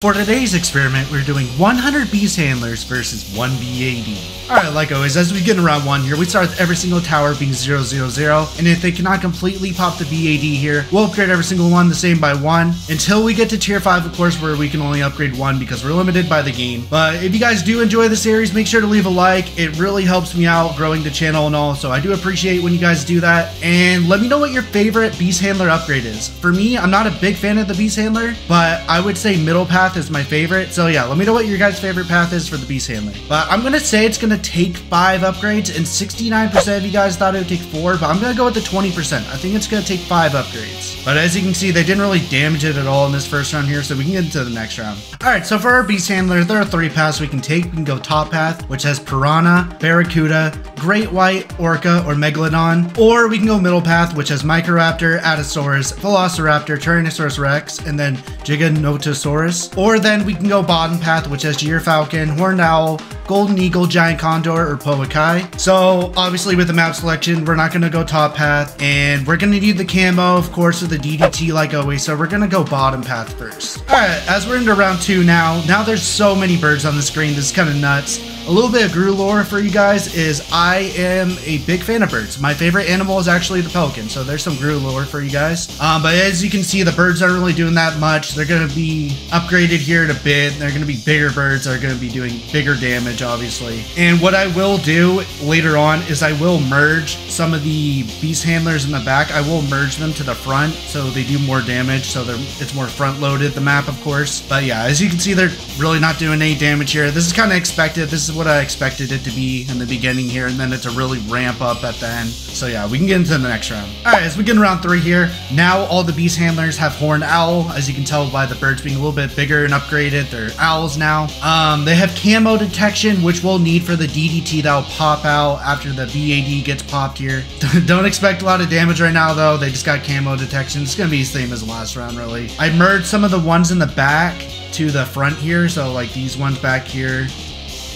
For today's experiment, we're doing 100 beast handlers versus 1 BAD. Alright, like always, as we get in round 1 here, we start with every single tower being 0, 0, 0, and if they cannot completely pop the BAD here, we'll upgrade every single one the same by 1, until we get to tier 5, of course, where we can only upgrade 1 because we're limited by the game. But if you guys do enjoy the series, make sure to leave a like, it really helps me out growing the channel and all, so I do appreciate when you guys do that, and let me know what your favorite beast handler upgrade is. For me, I'm not a big fan of the beast handler, but I would say middle path is my favorite. So yeah, let me know what your guys' favorite path is for the beast handler. But I'm gonna say it's gonna take five upgrades, and 69% of you guys thought it would take four, but I'm gonna go with the 20%. I think it's gonna take five upgrades. But as you can see, they didn't really damage it at all in this first round here, so we can get into the next round. All right, so for our beast handler, there are three paths we can take. We can go top path, which has Piranha, Barracuda, Great White, Orca, or Megalodon, or we can go middle path, which has Microraptor, Adasaurus, Velociraptor, Tyrannosaurus Rex, and then Giganotosaurus. Or then we can go bottom path, which has Gyrfalcon, Horned Owl, Golden Eagle, Giant Condor, or Poakai. So obviously with the map selection, we're not gonna go top path, and we're gonna need the camo, of course, with the DDT like always, so we're gonna go bottom path first. All right, as we're into round two now, now there's so many birds on the screen, this is kind of nuts. A little bit of Gru lore for you guys is I am a big fan of birds. My favorite animal is actually the pelican, so there's some Gru lore for you guys. Um, but as you can see, the birds aren't really doing that much. They're going to be upgraded here in a bit. They're going to be bigger birds. They're going to be doing bigger damage, obviously. And what I will do later on is I will merge some of the beast handlers in the back. I will merge them to the front so they do more damage. So they're it's more front loaded, the map, of course. But yeah, as you can see, they're really not doing any damage here. This is kind of expected. This is what I expected it to be in the beginning here, and then it's a really ramp up at the end. So yeah, we can get into the next round. All right, as we get in round three here, now all the beast handlers have horned owl, as you can tell by the birds being a little bit bigger and upgraded. They're owls now. Um, they have camo detection, which we'll need for the DDT that'll pop out after the BAD gets popped here. Don't expect a lot of damage right now though. They just got camo detection. It's gonna be the same as the last round, really. I merged some of the ones in the back to the front here, so like these ones back here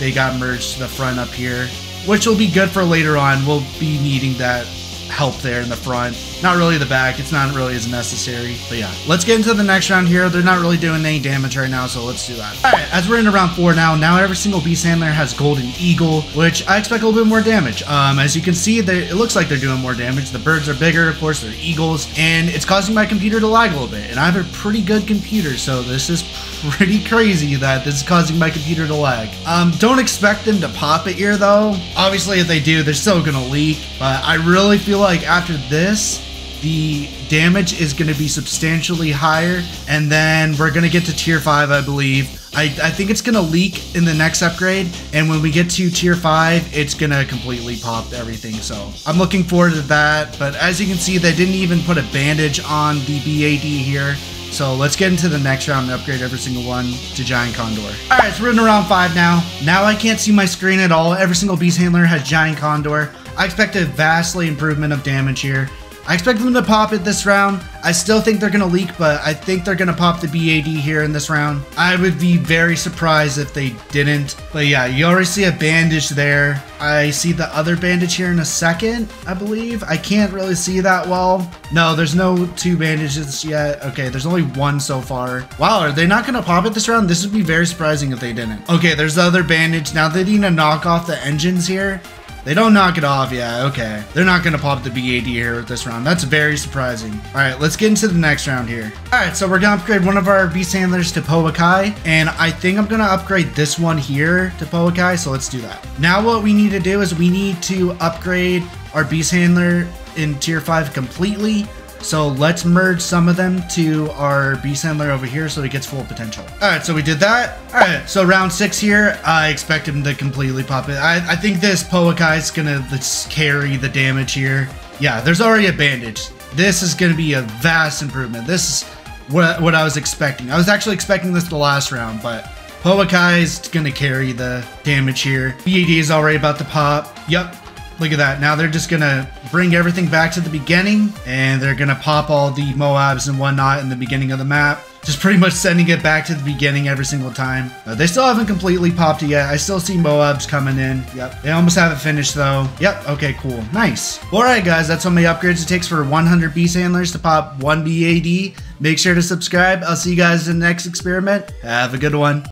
they got merged to the front up here, which will be good for later on. We'll be needing that help there in the front. Not really the back. It's not really as necessary. But yeah, let's get into the next round here. They're not really doing any damage right now, so let's do that. All right, as we're in round four now, now every single beast handler has Golden Eagle, which I expect a little bit more damage. Um, as you can see, they, it looks like they're doing more damage. The birds are bigger, of course, they're eagles, and it's causing my computer to lag a little bit. And I have a pretty good computer, so this is pretty crazy that this is causing my computer to lag. Um, don't expect them to pop it here though. Obviously, if they do, they're still gonna leak, but I really feel like after this, the damage is going to be substantially higher and then we're going to get to tier 5 I believe I, I think it's going to leak in the next upgrade and when we get to tier 5 it's going to completely pop everything so I'm looking forward to that but as you can see they didn't even put a bandage on the BAD here so let's get into the next round and upgrade every single one to Giant Condor. Alright, so we're in round 5 now. Now I can't see my screen at all. Every single Beast Handler has Giant Condor. I expect a vastly improvement of damage here. I expect them to pop it this round. I still think they're going to leak, but I think they're going to pop the BAD here in this round. I would be very surprised if they didn't. But yeah, you already see a bandage there. I see the other bandage here in a second, I believe. I can't really see that well. No, there's no two bandages yet. Okay, there's only one so far. Wow, are they not going to pop it this round? This would be very surprising if they didn't. Okay, there's the other bandage. Now they need to knock off the engines here. They don't knock it off, yeah, okay. They're not gonna pop the BAD here with this round. That's very surprising. Alright, let's get into the next round here. Alright, so we're gonna upgrade one of our beast handlers to Poakai, and I think I'm gonna upgrade this one here to Poakai, so let's do that. Now what we need to do is we need to upgrade our beast handler in tier 5 completely so let's merge some of them to our beast handler over here so it gets full potential. All right, so we did that. All right, so round six here, I expect him to completely pop it. I, I think this Poakai is gonna carry the damage here. Yeah, there's already a bandage. This is gonna be a vast improvement. This is what, what I was expecting. I was actually expecting this the last round, but Poakai is gonna carry the damage here. BAD is already about to pop. Yep, Look at that. Now they're just going to bring everything back to the beginning and they're going to pop all the Moabs and whatnot in the beginning of the map. Just pretty much sending it back to the beginning every single time. Uh, they still haven't completely popped it yet. I still see Moabs coming in. Yep. They almost have it finished though. Yep. Okay, cool. Nice. Alright guys, that's how many upgrades it takes for 100 beast handlers to pop 1 BAD. Make sure to subscribe. I'll see you guys in the next experiment. Have a good one.